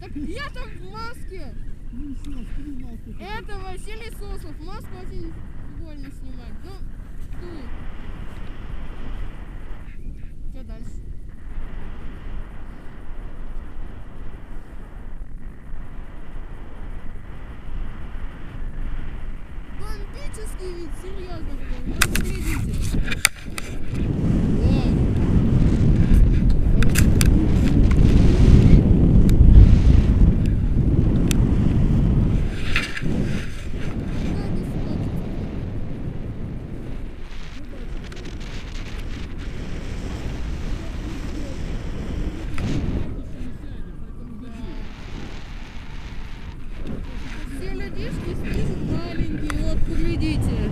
Так я там в маске. Это Василий Суслов. Маску очень больно снимать. Ну, ты. Что дальше? Бомбический вид, серьезно, блин. Вот видите. Все людишки снизу маленькие, вот поглядите.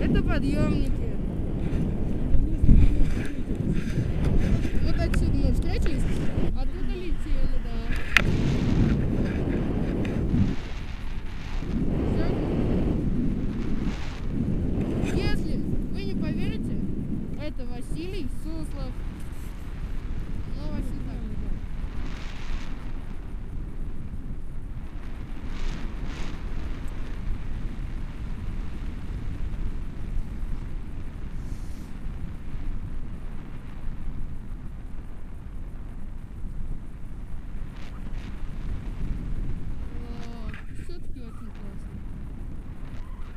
Это подъемники. Вот отсюда мы встретились, оттуда летели, да. Всё. Если вы не поверите, это Василий Суслов. Ну, вообще так. Вот. Все-таки очень классно.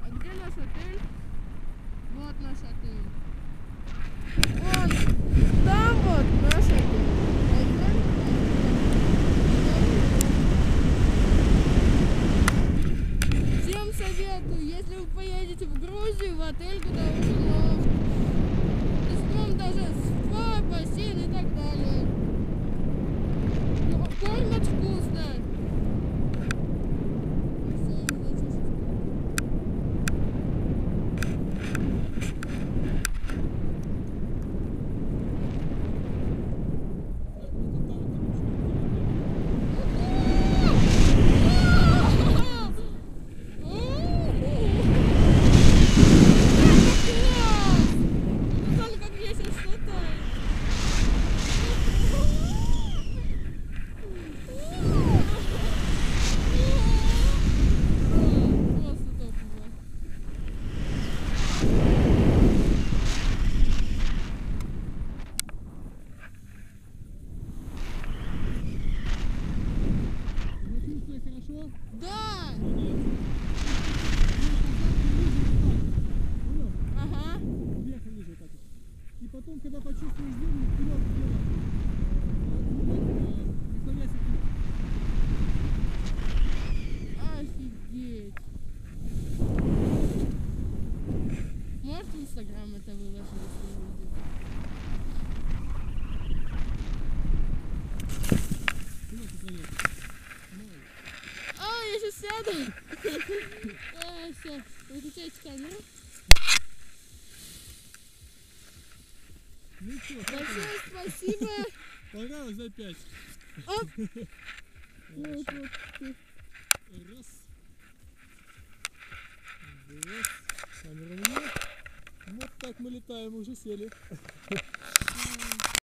А где наш отель? Вот наш отель. Вон, там вот наш отель. Пойдем? Всем советую, если вы поедете в Грузию, в отель, куда Офигеть. Можешь в Инстаграм это выложить, если наклоняйся. А, я сейчас сяду. А, все, выключайте камеру. Как Большое спасибо. Понравилось за пять. Оп. Вот, вот. Раз. Два. Камера мне. Вот так мы летаем, уже сели.